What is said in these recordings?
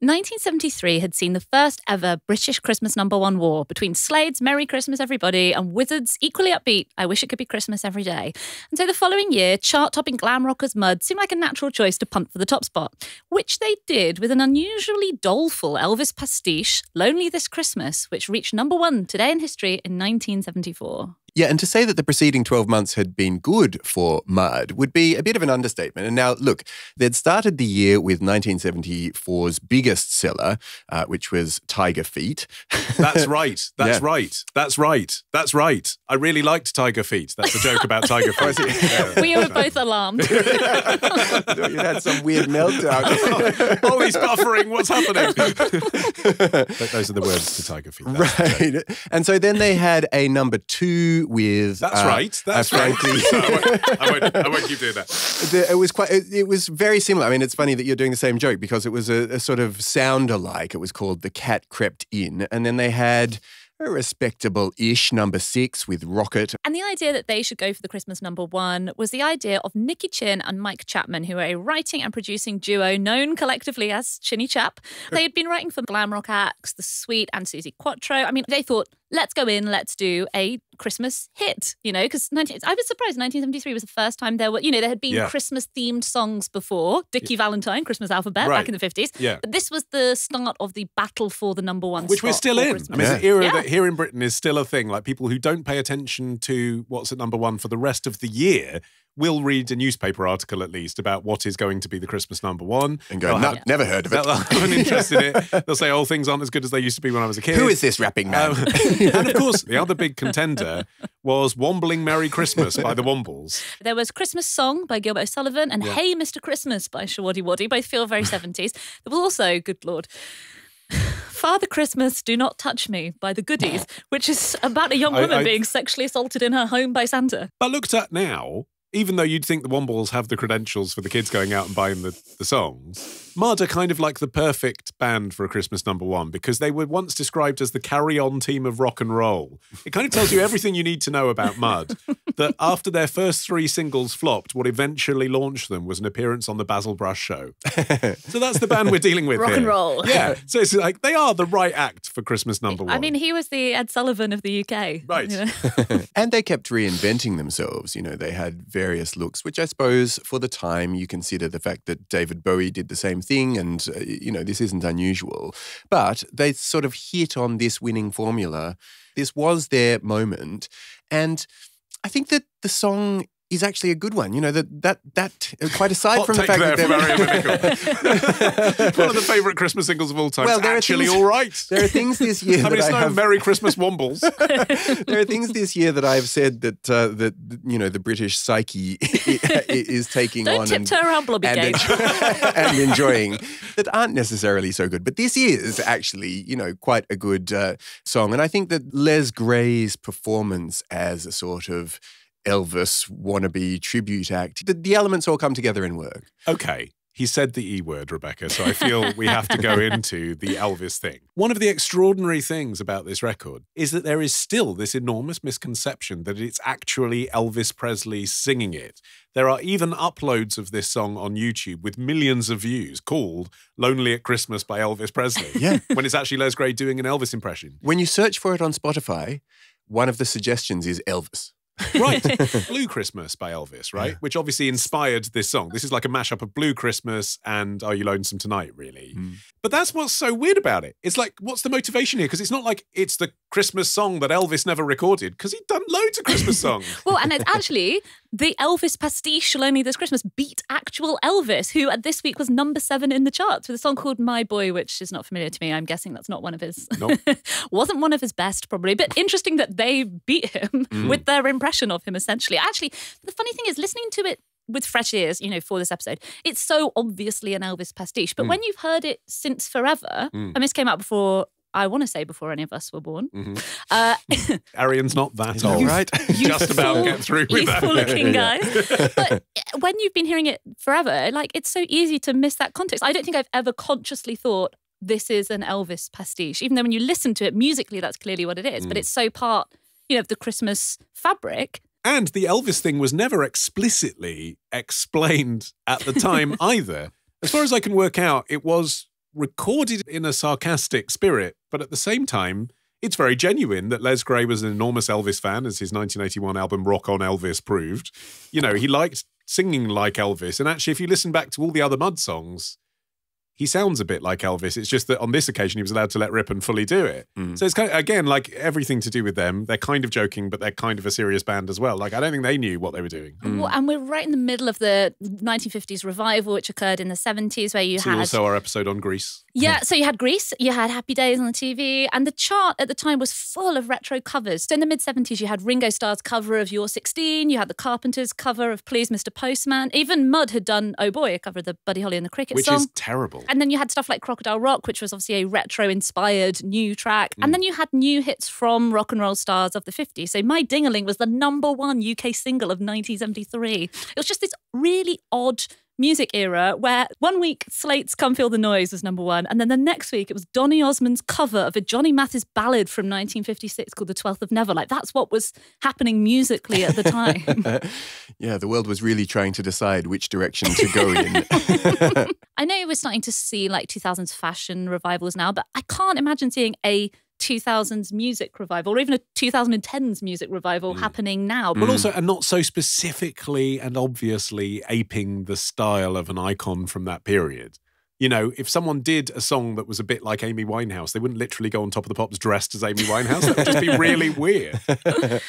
1973 had seen the first ever British Christmas number one war between Slade's Merry Christmas Everybody and Wizzard's equally upbeat I Wish It Could Be Christmas Every Day. And so the following year, chart topping glam rockers Mud seemed like a natural choice to punt for the top spot, which they did with an unusually doleful Elvis pastiche, Lonely This Christmas, which reached number one today in history in 1974. Yeah, and to say that the preceding 12 months had been good for Mud would be a bit of an understatement. And now, look, they'd started the year with 1974's biggest seller, uh, which was Tiger Feet. That's right. That's Yeah. right. That's right. That's right. I really liked Tiger Feet. That's a joke about Tiger Feet. Yeah. We were both alarmed. you had some weird meltdown. oh, he's buffering. What's happening? Th- Those are the words to Tiger Feet. That's right. And so then they had a number two with. That's uh, right. That's uh, right. frankly- I, won't, I, won't, I won't keep doing that. The- it was quite. It, it was very similar. I mean, it's funny that you're doing the same joke because it was a, a sort of sound alike. It was called "The Cat Crept In," and then they had a respectable-ish number six with "Rocket." And the idea that they should go for the Christmas number one was the idea of Nicky Chinn and Mike Chapman, who are a writing and producing duo known collectively as Chinnichap. They had been writing for glam rock acts, The Sweet and Suzi Quatro. I mean, they thought, let's go in, let's do a Christmas hit, you know, because I was surprised 1973 was the first time there were, you know, there had been Yeah. Christmas themed songs before, Dickie Valentine, Christmas Alphabet Right. back in the 50s. Yeah. But this was the start of the battle for the number one Which we're still in. Christmas. I mean, it's an era Yeah. that here in Britain is still a thing. Like people who don't pay attention to what's at number one for the rest of the year will read a newspaper article at least about what is going to be the Christmas number one. And go, They'll "No, have- never heard of it. They'll have an interest in it. They'll say, "Oh, things aren't as good as they used to be when I was a kid." Who is this rapping man? Um, and of course, the other big contender was "Wombling Merry Christmas" by the Wombles. There was Christmas Song by Gilbert O'Sullivan and Yeah. Hey Mr. Christmas by Showaddywaddy. Both feel very 70s. There was also, good lord, Father Christmas, Do Not Touch Me by The Goodies, which is about a young I- woman I- being sexually assaulted in her home by Santa. But looked at now, even though you'd think the Wombles have the credentials for the kids going out and buying the, the songs, Mud are kind of like the perfect band for a Christmas number one because they were once described as the carry on team of rock and roll. It kind of tells you everything you need to know about Mud. that after their first three singles flopped, what eventually launched them was an appearance on the Basil Brush show. so that's the band we're dealing with Rock here. and roll. Yeah. So it's like they are the right act for Christmas number one. I mean, he was the Ed Sullivan of the UK. Right. you know? and they kept reinventing themselves. You know, they had various looks, which I suppose for the time you consider the fact that David Bowie did the same thing, and uh, you know this isn't unusual. But they sort of hit on this winning formula. This was their moment, and I think that the song is actually a good one. You know that that that uh, quite aside Hot from the fact there that from they Ariana Nicole. One of the favourite Christmas singles of all time. Well, It's there are actually things- all right. there are things this year I mean, that it's I no have Merry Christmas Wombles. there are things this year that I've said that uh, that you know the British psyche is taking Don't on and, tiptoe around Blobby and, Gate. and enjoying that aren't necessarily so good. But this is actually you know quite a good uh, song, and I think that Les Gray's performance as a sort of Elvis wannabe tribute act, the, the elements all come together and work. okay. He said the E word, Rebecca, so I feel we have to go into the Elvis thing. One of the extraordinary things about this record is that there is still this enormous misconception that it's actually Elvis Presley singing it. There are even uploads of this song on YouTube with millions of views called Lonely at Christmas by Elvis Presley. Yeah. when it's actually Les Gray doing an Elvis impression. When you search for it on Spotify, one of the suggestions is Elvis. Right. Blue Christmas by Elvis, right? Which obviously inspired this song. This is like a mashup of Blue Christmas and Are You Lonesome Tonight, really. Hmm. But that's what's so weird about it. It's like, what's the motivation here? Because it's not like it's the Christmas song that Elvis never recorded, because he'd done loads of Christmas songs. Well, and it's actually the Elvis pastiche Lonely This Christmas beat actual Elvis, who at this week was number seven in the charts with a song called My Boy, which is not familiar to me. I'm guessing that's not one of his. Nope. Wasn't one of his best, probably, but interesting that they beat him Mm. with their impression of him, essentially. Actually, the funny thing is, listening to it with fresh ears, you know, for this episode, it's so obviously an Elvis pastiche. Mm. But when you've heard it since forever, and this came out before. I want to say before any of us were born. Mm-hmm. Uh, Arion's not that old. right. Just about get through with that. looking Yeah. guys. But when you've been hearing it forever, like it's so easy to miss that context. I don't think I've ever consciously thought this is an Elvis pastiche, even though when you listen to it musically, that's clearly what it is. Mm. But it's so part, you know, of the Christmas fabric. And the Elvis thing was never explicitly explained at the time either. As far as I can work out, it was recorded in a sarcastic spirit, but at the same time, it's very genuine that Les Gray was an enormous Elvis fan, as his 1981 album Rock on Elvis proved. You know, he liked singing like Elvis. And actually, if you listen back to all the other Mud songs, he sounds a bit like Elvis. It's just that on this occasion he was allowed to let rip and fully do it. Mm. So it's kind of, again like everything to do with them. They're kind of joking, but they're kind of a serious band as well. Like I don't think they knew what they were doing. And w- And we're right in the middle of the 1950s revival, which occurred in the 70s, where you See had also our episode on Grease. Yeah, so you had Grease, you had Happy Days on the TV, and the chart at the time was full of retro covers. So in the mid 70s, you had Ringo Starr's cover of You're 16, you had the Carpenters' cover of Please Mr. Postman. Even Mud had done Oh Boy, a cover of the Buddy Holly and the Cricket Which song. is terrible. And then you had stuff like Crocodile Rock, which was obviously a retro inspired new track. Mm. And then you had new hits from rock and roll stars of the 50s. So My Dingaling was the number one UK single of 1973. It was just this really odd music era where one week Slade's Come Feel the Noise was number one. And then the next week it was Donny Osmond's cover of a Johnny Mathis ballad from 1956 called The Twelfth of Never. Like that's what was happening musically at the time. yeah, the world was really trying to decide which direction to go in. I know we're starting to see like 2000s fashion revivals now, but I can't imagine seeing a 2000s music revival or even a 2010s music revival mm. happening now. But also, mm. and not so specifically and obviously aping the style of an icon from that period. You know, if someone did a song that was a bit like Amy Winehouse, they wouldn't literally go on top of the pops dressed as Amy Winehouse. That would just be really weird.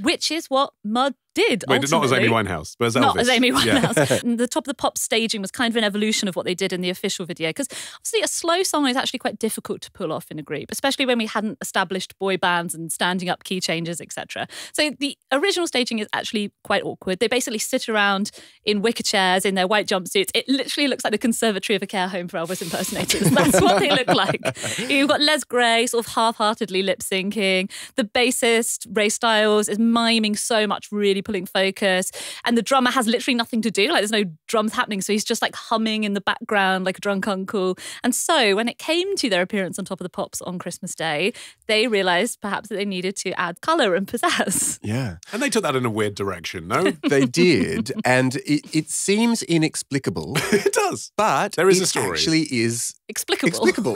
which is what Mud did. Wait, not as Amy. Winehouse, but as Elvis. Not as Amy Yeah. Winehouse. And the top of the pop staging was kind of an evolution of what they did in the official video. Because obviously, a slow song is actually quite difficult to pull off in a group, especially when we hadn't established boy bands and standing up key changes, etc. So the original staging is actually quite awkward. They basically sit around in wicker chairs in their white jumpsuits. It literally looks like the conservatory of a care home for Elvis impersonators. That's what they look like. You've got Les Gray sort of half-heartedly lip syncing. The bassist Ray Stiles is miming so much, really pulling focus. And the drummer has literally nothing to do. Like there's no drums happening. So he's just like humming in the background like a drunk uncle. And so when it came to their appearance on Top of the Pops on Christmas Day, they realized perhaps that they needed to add color and pizzazz. yeah. And they took that in a weird direction, no? They did, and it, it seems inexplicable, it does. but There is it a story. actually is Explicable. explicable.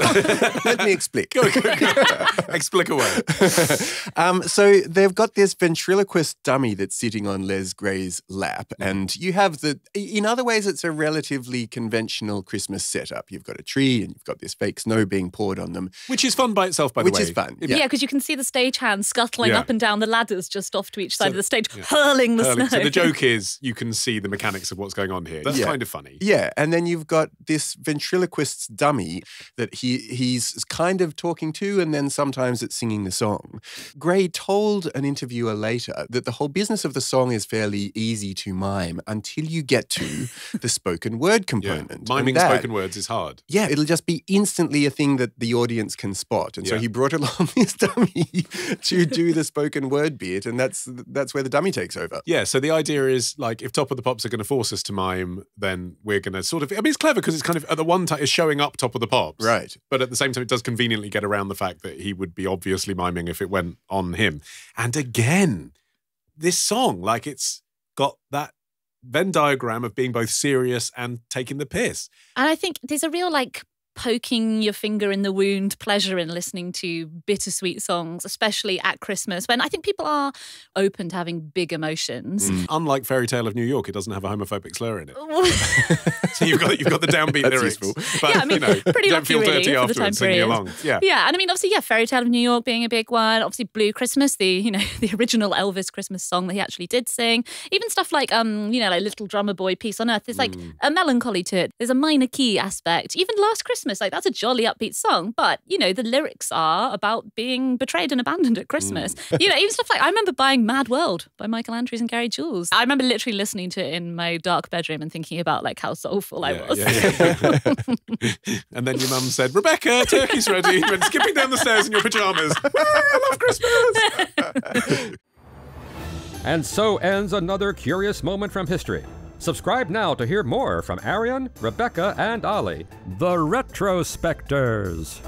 Let me explain. Go, go, go. Explic away. um, so they've got this ventriloquist dummy that's sitting on Les Gray's lap, mm. and you have the. In other ways, it's a relatively conventional Christmas setup. You've got a tree, and you've got this fake snow being poured on them, Which is fun by itself, by the way. which way. is fun. Yeah, because you can see the stage-hands scuttling Yeah. up and down the ladders just off to each side So- of the stage, yeah. hurling the Hurling. snow. So the joke is you can see the mechanics of what's going on here. That's Yeah. kind of funny. Yeah, and then you've got this ventriloquist's dummy that he he's kind of talking to, and then sometimes it's singing the song. Gray told an interviewer later that the whole business of the song is fairly easy to mime until you get to the spoken word component. and Miming that- spoken words is hard. Yeah, it'll just be instantly a thing that the audience can spot, and so he brought along this dummy to do the spoken word bit, and that's that's where the dummy takes over. Yeah, so the idea is like if Top of the Pops are going to force us to mime, then we're going to sort of. I mean, it's clever because it's kind of at the one time it's showing up Top of the Pops, Right. But at the same time, it does conveniently get around the fact that he would be obviously miming if it went on him. And again, this song, like it's got that Venn diagram of being both serious and taking the piss. And I think there's a real like poking your finger in the wound pleasure in listening to bittersweet songs, especially at Christmas, when I think people are open to having big emotions. Unlike Fairy Tale of New York, it doesn't have a homophobic slur in it. So you've got you've got the downbeat That's lyrics, useful. but Yeah, I mean, you know, pretty don't feel really dirty for the time afterwards singing period. along. Yeah. Yeah, and I mean, obviously, yeah, Fairy Tale of New York being a big one. Obviously, Blue Christmas, the you know the original Elvis Christmas song that he actually did sing. Even stuff like um, you know, like Little Drummer Boy, Peace on Earth. There's like Mm. a melancholy to it. There's a minor key aspect. Even Last Christmas, like that's a jolly upbeat song, but you know the lyrics are about being betrayed and abandoned at Christmas. Mm. you know, even stuff like I remember buying Mad World by Michael Andrews and Gary Jules. I remember literally listening to it in my dark bedroom and thinking about like how soulful I Yeah, was. yeah, yeah. and then your mum said, Rebecca, turkey's ready. You went skipping down the stairs in your pajamas. I love Christmas. And so ends another curious moment from history. Subscribe now to hear more from Arion, Rebecca, and Olly, the Retrospectors.